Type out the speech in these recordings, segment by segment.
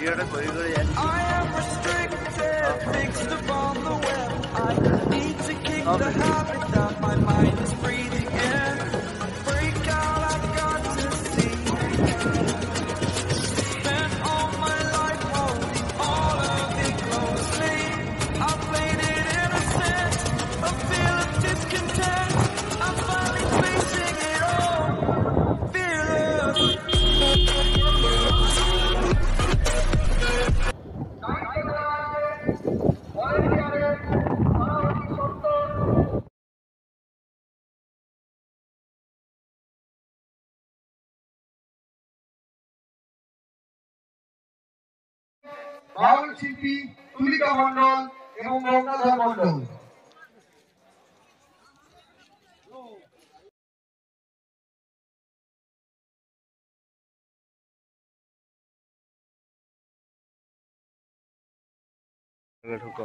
I am restricted, fixed upon the web. I need to kick the habit that my mind is breathing in. Break out, I got to see. বাউল শিল্পী তুলিকা মন্ডল এবং গঙ্গাধর মন্ডল ঢুকো।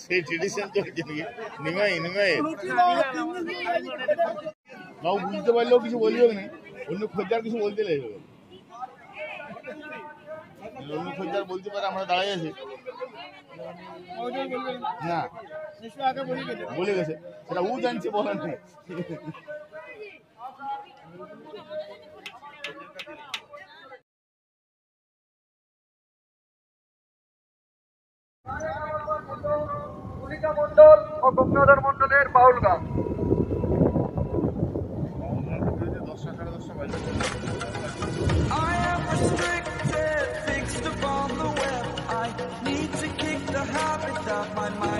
সেই tradition তো নিমাই নিমাই। তাও বুঝতে পারলেও কিছু বলবে না। অন্য খোঁজার কিছু বলতে লাগবে অন্য খোঁজার বলতে পারে, আমরা দাঁড়াই আছি। না। বলে গেছে। সেটা ও জানছে বলার নেই। তুলিকা মণ্ডল ও গঙ্গাধর মণ্ডলের বাউল গান। My mind